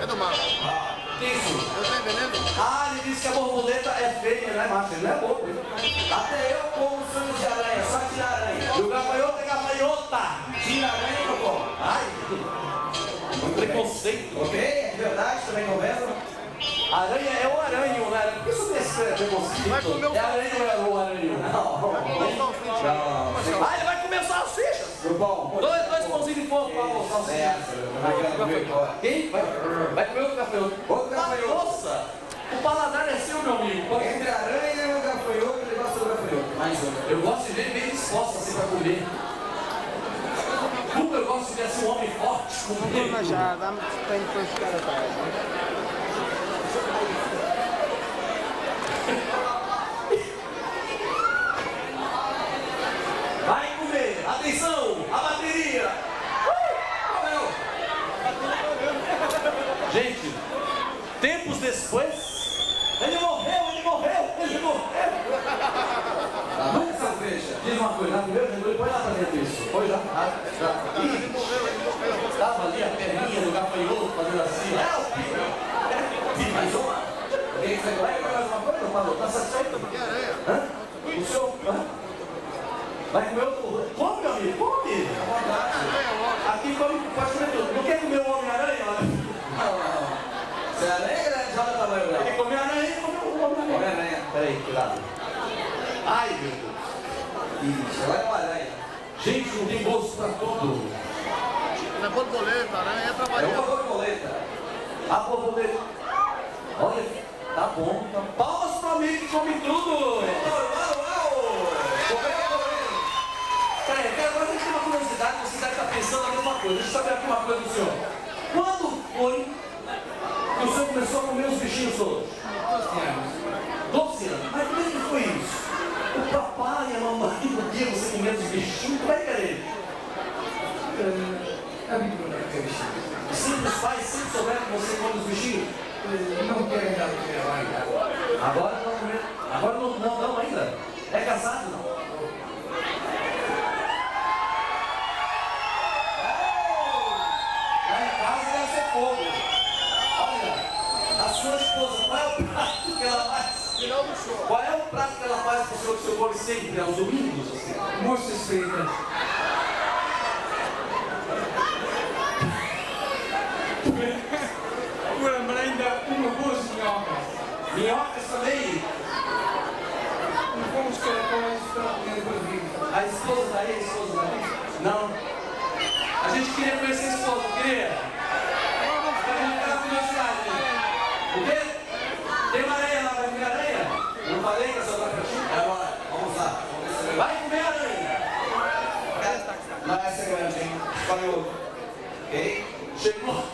É do mato. Isso. Eu tô entendendo? Ah, ele disse que a borboleta é feia, né? Ele não é bobo. Até eu como sangue de aranha, só tira aranha. E o gafanhoto é gafanhota. Tira aranha eu como. Ai, um preconceito. Ok? É verdade? Também conversa? Aranha é o aranho, né? Por que você tem esse preconceito? Vai É aranha ou é o aranho? Não. Ele vai comer Dois, dois pãozinhos de fogo pra o salsicha. É, Quem? Vai, vai comer outro gafanhoto. Outro gafanhoto. Nossa, o paladar é seu, meu amigo. Pode- Entre a aranha e o gafanhoto, ele gosta do gafanhoto. Mais um. Eu gosto de ver bem disposto assim pra comer. Como eu gosto de ver assim um homem forte comer. Mas já dá tempo para ficar atrás. Vai comer. Atenção, a bateria. Uh! Gente, tempos depois, ele morreu, ele morreu, ele morreu. Muita cerveja. Diz uma coisa, na primeira mergulho, põe lá pra dentro isso. Põe já. Ah, já. Ih, Tava ali a perninha do gafanhoto fazendo assim. Help! Help! Mais uma. Quem você vai comer mais uma coisa, Paulo? Tá satisfeito? Que aranha? Hã? O senhor. Hã? Vai comer outro. Come, meu amigo, come! Aranha. Aqui come, pode comer tudo. Não quer comer o Homem-Aranha? Não, não. Se a aranha é grande, joga tamanho Quer dela. comer aranha, come o Homem-Aranha. Homem-Aranha. Peraí, cuidado. Ai, meu Deus. Isso, ela é uma aranha. Gente, não tem gosto pra tudo. É borboleta, aranha é É trabalhando. uma borboleta. A borboleta. Olha, tá bom. Tá. Palmas pra mim que come tudo. Uau, uau, uau! Peraí, eu quero- agora a gente tem uma curiosidade, você deve estar pensando a mesma coisa. Deixa eu saber aqui uma coisa do senhor. Quando foi que o senhor começou a comer os bichinhos todos? 12 anos. Mas como é que foi isso? O papai e a mamãe não via você comendo os bichinhos? Como é que era ele? Sempre os pais sempre souberam que você come os bichinhos? Não querem dar o que ela ainda. Agora não comer. Agora não, não, não ainda. É casado não? Lá em casa deve ser fogo. Olha, a sua esposa, qual é o prato que ela faz? Final do show. Qual é o prato que ela faz para o senhor que o senhor come sempre, aos domingos? Assim? Moças fritas. Uma merenda, uma boa minhoca. Minhocas também. E com os caracóis para comer depois vinho. A esposa daí, a esposa daí? Não. A gente queria conhecer a esposa, não queria? A gente tem curiosidade. O quê? Tem uma aranha lá, vai comer aranha? Não falei que eu sou pra ti? Agora, vamos lá. Vai comer aranha. Não, essa é grande, hein? Outro. Ok? Chegou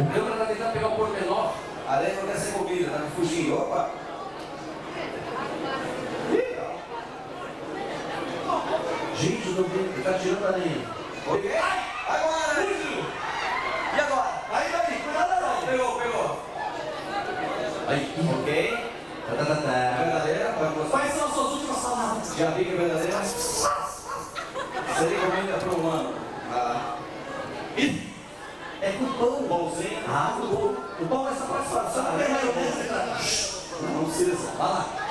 O câmera vai tentar pegar o pormenor. A não quer ser comida, tá fugindo. Opa. Gente, o Domingo tá tirando a aranha. Ok? Agora! E agora? Aí, daí, cuidado, aranha. Pegou, pegou. Aí, Ok? tá, tá, tá, tá. Verdadeira? Quais são as suas últimas palavras? Já vi que é verdadeira? Seria comida para o humano. Vai lá. Ih, É com pão. Pãozinho. Ah. O pão é só pra disfarçar. Não precisa. Vai lá.